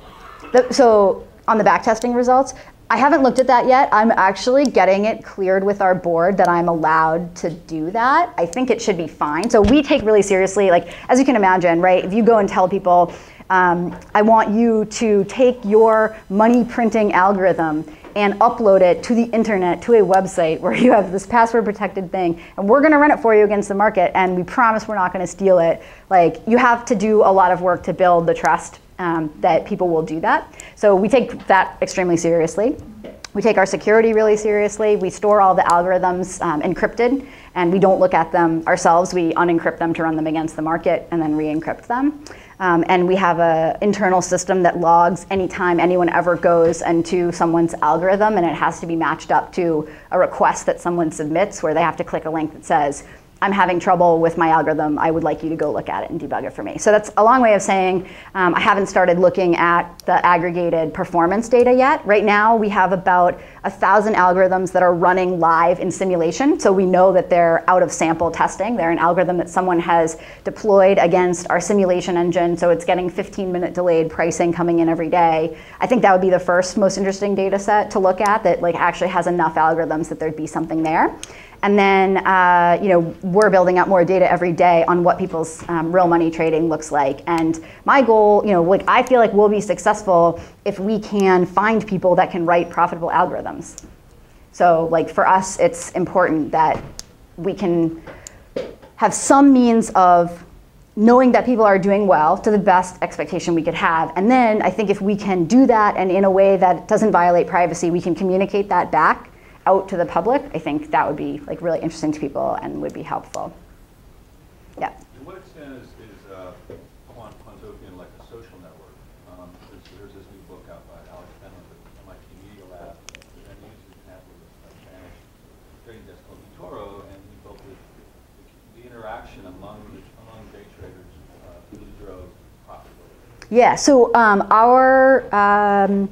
the, so on the backtesting results, I haven't looked at that yet. I'm actually getting it cleared with our board that I'm allowed to do that. I think it should be fine. So we take really seriously, like as you can imagine, right? If you go and tell people, um, I want you to take your money printing algorithm and upload it to the internet to a website where you have this password protected thing. And we're going to run it for you against the market and we promise we're not going to steal it. Like you have to do a lot of work to build the trust um, that people will do that. So we take that extremely seriously. We take our security really seriously. We store all the algorithms um, encrypted and we don't look at them ourselves. We unencrypt them to run them against the market and then re-encrypt them um, and we have an internal system that logs anytime anyone ever goes into someone's algorithm, and it has to be matched up to a request that someone submits where they have to click a link that says, I'm having trouble with my algorithm. I would like you to go look at it and debug it for me. So that's a long way of saying um, I haven't started looking at the aggregated performance data yet. Right now, we have about a thousand algorithms that are running live in simulation. So we know that they're out of sample testing. They're an algorithm that someone has deployed against our simulation engine. So it's getting 15 minute delayed pricing coming in every day. I think that would be the first most interesting data set to look at that like actually has enough algorithms that there'd be something there. And then, uh, you know, we're building out more data every day on what people's um, real money trading looks like. And my goal, you know, like I feel like we'll be successful if we can find people that can write profitable algorithms. So, like for us, it's important that we can have some means of knowing that people are doing well to the best expectation we could have. And then I think if we can do that and in a way that doesn't violate privacy, we can communicate that back out to the public, I think that would be like really interesting to people and would be helpful. Yeah. To what extent is, is uh, Quant, Quantopian like a social network? Um, there's, there's, this new book out by Alex Pentland at MIT Media Lab that uses an example of a Spanish trading desk called eToro, and he built the, the, the interaction among the, among day traders uh, really drove profitability. Yeah, so um, our um,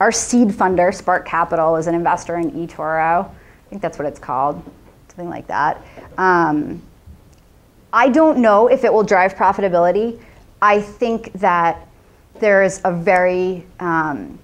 our seed funder, Spark Capital, is an investor in eToro. I think that's what it's called, something like that. Um, I don't know if it will drive profitability. I think that there's a very um,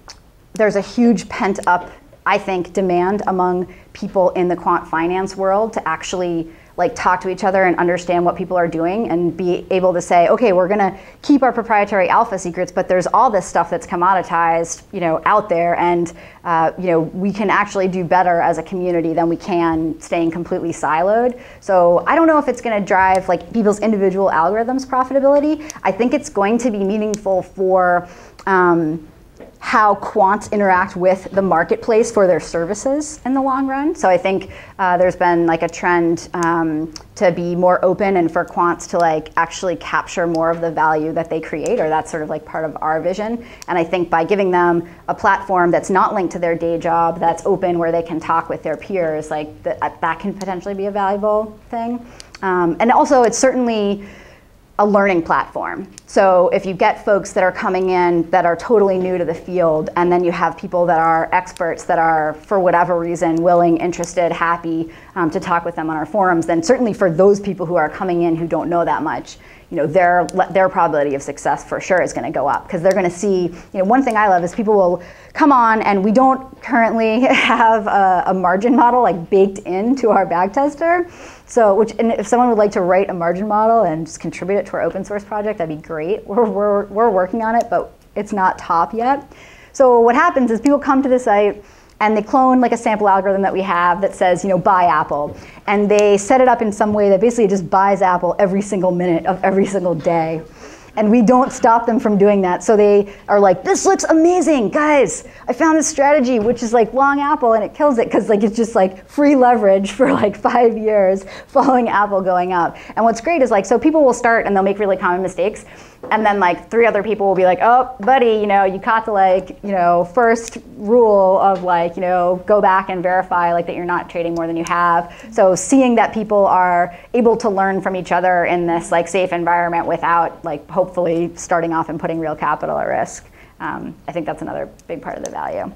there's a huge pent up, I think, demand among people in the quant finance world to actually like talk to each other and understand what people are doing and be able to say, okay, we're gonna keep our proprietary alpha secrets, but there's all this stuff that's commoditized, you know, out there, and uh, you know, we can actually do better as a community than we can staying completely siloed. So I don't know if it's gonna drive like people's individual algorithms profitability. I think it's going to be meaningful for. Um, how quants interact with the marketplace for their services in the long run. So I think uh, there's been like a trend um, to be more open and for quants to like actually capture more of the value that they create, or that's sort of like part of our vision. And I think by giving them a platform that's not linked to their day job, that's open where they can talk with their peers, like th- that can potentially be a valuable thing. Um, and also, it's certainly a learning platform. So if you get folks that are coming in that are totally new to the field, and then you have people that are experts that are, for whatever reason, willing, interested, happy um, to talk with them on our forums, then certainly for those people who are coming in who don't know that much, you know, their, their probability of success for sure is going to go up because they're going to see, you know, one thing I love is people will come on and we don't currently have a, a margin model like baked into our backtester. So, which, and if someone would like to write a margin model and just contribute it to our open source project, that'd be great. We're, we're, we're working on it, but it's not top yet. So what happens is people come to the site and they clone like a sample algorithm that we have that says, you know, buy Apple. And they set it up in some way that basically just buys Apple every single minute of every single day and we don't stop them from doing that. So they are like, this looks amazing, guys. I found this strategy, which is like long Apple, and it kills it because like it's just like free leverage for like five years following Apple going up. And what's great is like, so people will start and they'll make really common mistakes, and then like three other people will be like, oh, buddy, you know, you caught the like, you know, first rule of like, you know, go back and verify like that you're not trading more than you have. So seeing that people are able to learn from each other in this like safe environment without like hopefully starting off and putting real capital at risk, um, I think that's another big part of the value.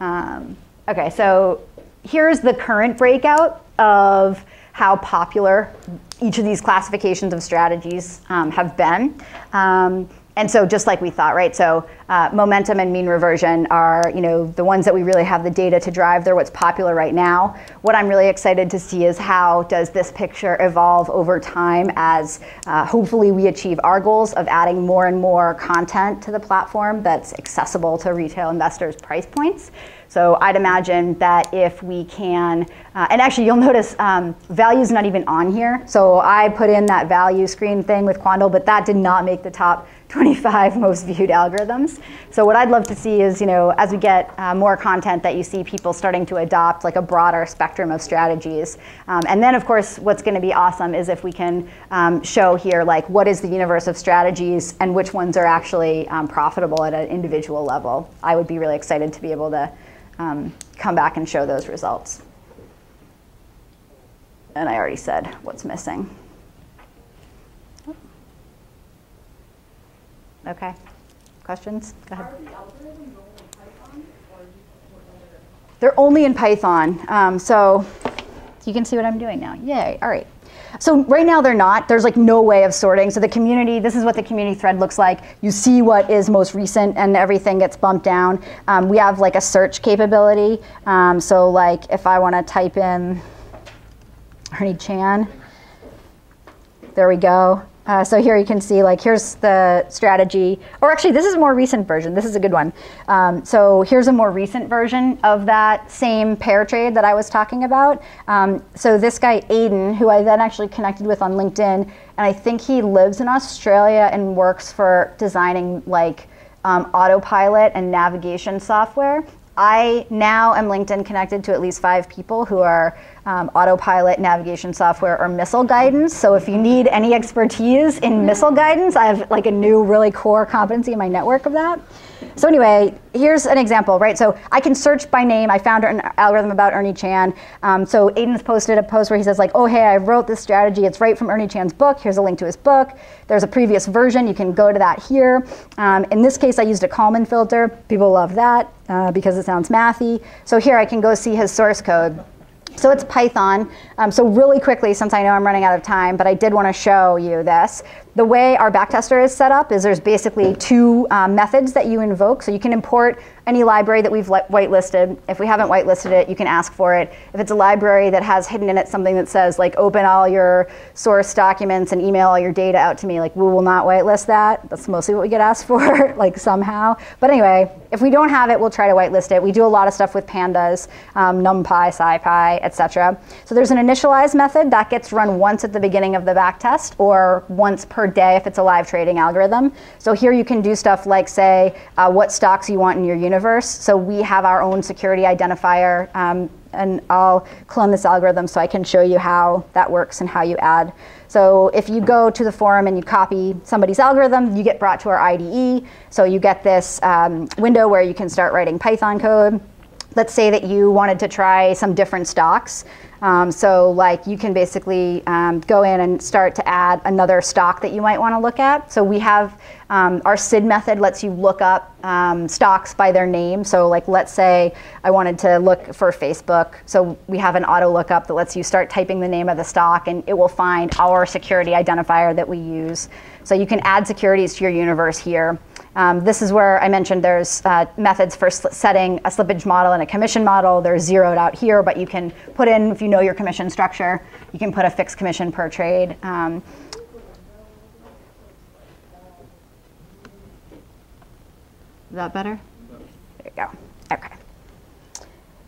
Um, okay, so here's the current breakout of how popular each of these classifications of strategies um, have been. Um, and so just like we thought, right? So uh, momentum and mean reversion are, you know, the ones that we really have the data to drive. They're what's popular right now. What I'm really excited to see is how does this picture evolve over time as uh, hopefully we achieve our goals of adding more and more content to the platform that's accessible to retail investors' price points. So I'd imagine that if we can, uh, and actually you'll notice um, value is not even on here. So I put in that value screen thing with Quandl, but that did not make the top 25 most viewed algorithms. So what I'd love to see is, you know, as we get uh, more content that you see people starting to adopt like a broader spectrum of strategies. Um, and then of course, what's gonna be awesome is if we can um, show here like what is the universe of strategies and which ones are actually um, profitable at an individual level. I would be really excited to be able to um, come back and show those results. And I already said what's missing. Okay. Questions? Go ahead. They're only in Python. Um, so you can see what I'm doing now. Yay. All right. So right now they're not. There's like no way of sorting. So the community, this is what the community thread looks like. You see what is most recent and everything gets bumped down. Um, we have like a search capability. Um, so like if I want to type in Ernie Chan, there we go. Uh, so here you can see, like, here's the strategy. Or actually, this is a more recent version. This is a good one. Um, so here's a more recent version of that same pair trade that I was talking about. Um, so this guy, Aiden, who I then actually connected with on LinkedIn, and I think he lives in Australia and works for designing, like, um, autopilot and navigation software. I now am LinkedIn connected to at least five people who are um, autopilot navigation software or missile guidance. So if you need any expertise in missile guidance, I have like a new really core competency in my network of that. So anyway, here's an example, right? So I can search by name. I found an algorithm about Ernie Chan. Um, so Aiden's posted a post where he says like, oh, hey, I wrote this strategy. It's right from Ernie Chan's book. Here's a link to his book. There's a previous version. You can go to that here. Um, in this case, I used a Kalman filter. People love that uh, because it sounds mathy. So here I can go see his source code. So it's Python. Um, so really quickly, since I know I'm running out of time, but I did want to show you this. The way our backtester is set up is there's basically two um, methods that you invoke. So you can import any library that we've whitelisted. If we haven't whitelisted it, you can ask for it. If it's a library that has hidden in it something that says like open all your source documents and email all your data out to me, like we will not whitelist that. That's mostly what we get asked for, like somehow. But anyway, if we don't have it, we'll try to whitelist it. We do a lot of stuff with pandas, um, NumPy, SciPy, etc. So there's an initialize method that gets run once at the beginning of the backtest or once per day if it's a live trading algorithm. So here you can do stuff like say uh, what stocks you want in your universe universe. So we have our own security identifier, um, and I'll clone this algorithm so I can show you how that works and how you add. So if you go to the forum and you copy somebody's algorithm, you get brought to our IDE. So you get this um, window where you can start writing Python code. Let's say that you wanted to try some different stocks. Um, so like you can basically um, go in and start to add another stock that you might want to look at. So we have um, our SID method lets you look up um, stocks by their name. So like let's say I wanted to look for Facebook. So we have an auto lookup that lets you start typing the name of the stock and it will find our security identifier that we use. So you can add securities to your universe here. Um, this is where I mentioned there's uh, methods for setting a slippage model and a commission model. They're zeroed out here, but you can put in, if you know your commission structure, you can put a fixed commission per trade. Um, is that better? There you go.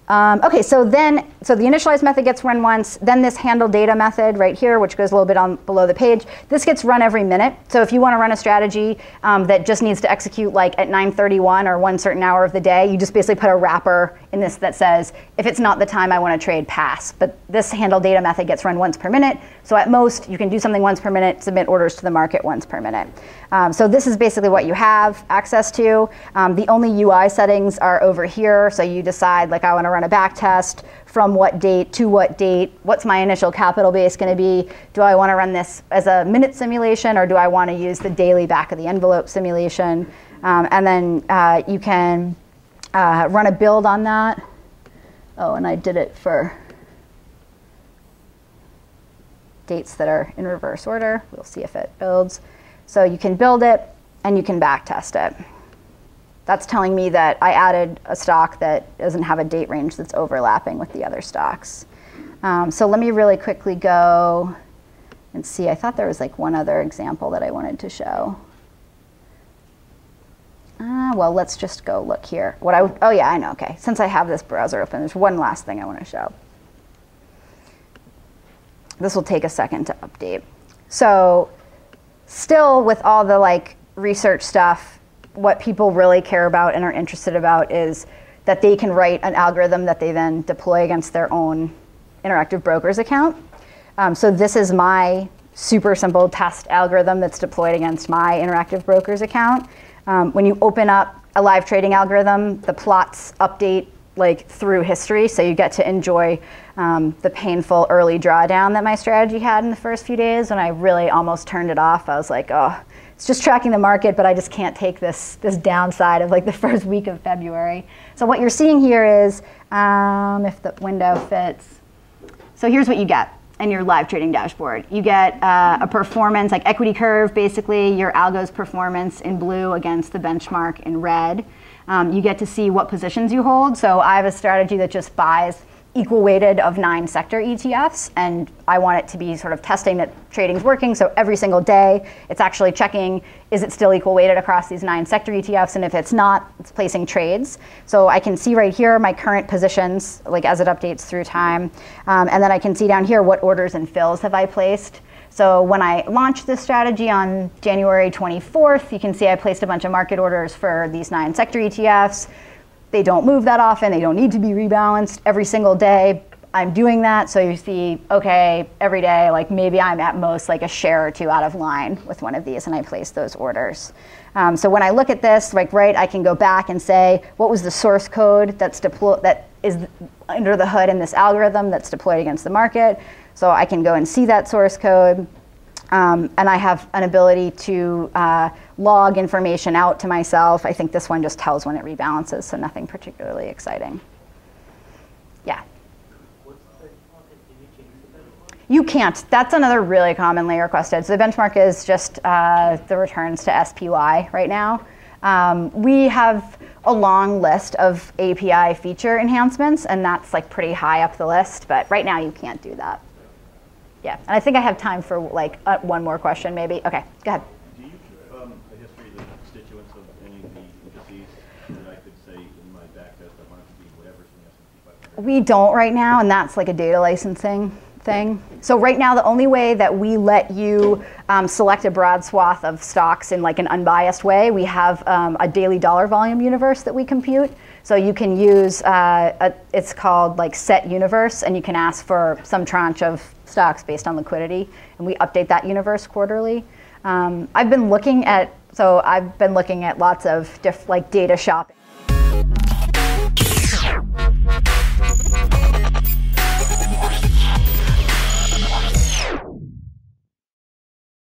Um, okay, so then, so the initialize method gets run once, then this handle data method right here, which goes a little bit on below the page, this gets run every minute. So if you want to run a strategy um, that just needs to execute like at 9:31 or one certain hour of the day, you just basically put a wrapper in this that says, if it's not the time I want to trade, pass. But this handle data method gets run once per minute. So at most, you can do something once per minute, submit orders to the market once per minute. Um, so this is basically what you have access to. Um, the only UI settings are over here. So you decide, like, I want to run a back test from what date to what date. What's my initial capital base going to be? Do I want to run this as a minute simulation or do I want to use the daily back of the envelope simulation? Um, and then uh, you can uh, run a build on that. Oh, and I did it for dates that are in reverse order. We'll see if it builds. So you can build it and you can back test it. That's telling me that I added a stock that doesn't have a date range that's overlapping with the other stocks. Um, so let me really quickly go and see. I thought there was like one other example that I wanted to show. Uh, well, let's just go look here. What I oh yeah, I know. Okay, since I have this browser open, there's one last thing I want to show. This will take a second to update. So, still with all the like research stuff, what people really care about and are interested about is that they can write an algorithm that they then deploy against their own interactive brokers account. Um, so this is my super simple test algorithm that's deployed against my interactive brokers account. Um, when you open up a live trading algorithm, the plots update like through history, so you get to enjoy um, the painful early drawdown that my strategy had in the first few days when I really almost turned it off. I was like, oh, it's just tracking the market, but I just can't take this this downside of like the first week of February. So what you're seeing here is, um, if the window fits. So here's what you get in your live trading dashboard. You get uh, a performance, like equity curve, basically your algo's performance in blue against the benchmark in red. Um, you get to see what positions you hold. So I have a strategy that just buys equal weighted of nine sector ETFs, and I want it to be sort of testing that trading's working. So every single day, it's actually checking is it still equal weighted across these nine sector ETFs, and if it's not, it's placing trades. So I can see right here my current positions, like as it updates through time, um, and then I can see down here what orders and fills have I placed. So when I launched this strategy on January 24th, you can see I placed a bunch of market orders for these nine sector ETFs. They don't move that often. They don't need to be rebalanced every single day. I'm doing that. So you see, okay, every day, like maybe I'm at most like a share or two out of line with one of these, and I place those orders. Um, so when I look at this, like right, I can go back and say, what was the source code that's deployed that is under the hood in this algorithm that's deployed against the market. So I can go and see that source code. Um, and I have an ability to uh, log information out to myself. I think this one just tells when it rebalances, so nothing particularly exciting. Yeah. You can't. That's another really commonly requested. So the benchmark is just uh, the returns to SPY right now. Um, we have a long list of API feature enhancements, and that's like pretty high up the list. But right now, you can't do that. Yeah, and I think I have time for like uh, one more question, maybe. Okay, go ahead. Do you keep um, a history of the constituents of any of the indices that I could say in my I want it to be whatever's in the S&P 500? We don't right now, and that's like a data licensing thing. So right now, the only way that we let you um, select a broad swath of stocks in like an unbiased way, we have um, a daily dollar volume universe that we compute. So you can use uh, a, it's called like set universe, and you can ask for some tranche of stocks based on liquidity, and we update that universe quarterly. Um, I've been looking at so I've been looking at lots of diff, like data shopping.